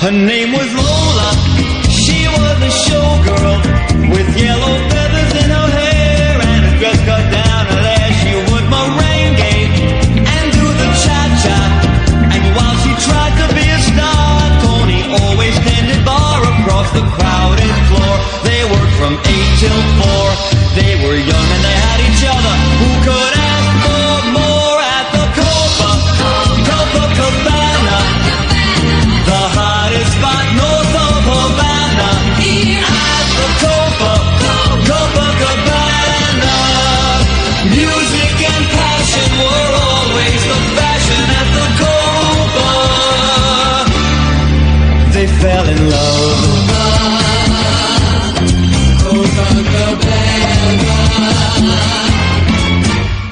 Her name was fell in love.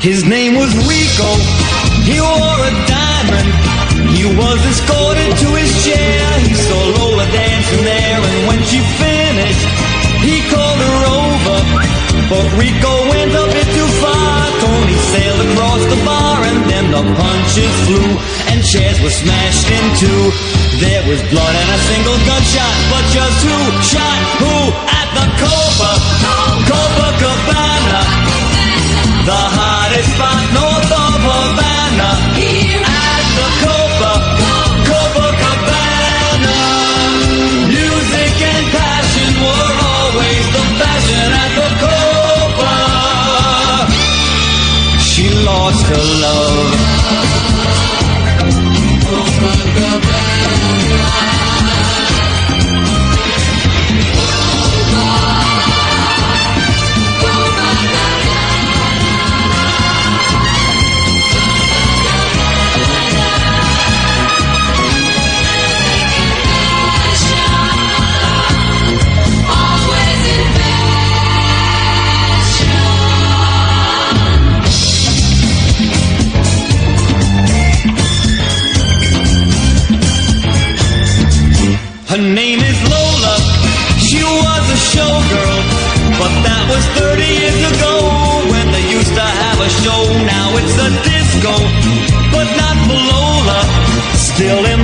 His name was Rico. He wore a diamond. He was escorted to his chair. He saw Lola dancing there, and when she finished, he called her over. But Rico went a bit too far. Tony sailed across the bar, and then the punches flew, chairs were smashed in two. There was blood and a single gunshot, but just who shot who at the Copa? Copacabana. The hottest spot north of Havana. At the Copa, Copacabana. Music and passion were always the fashion at the Copa. She lost her Her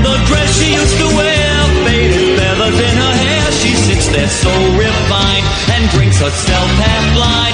the dress she used to wear, faded feathers in her hair. She sits there so refined and drinks herself half blind.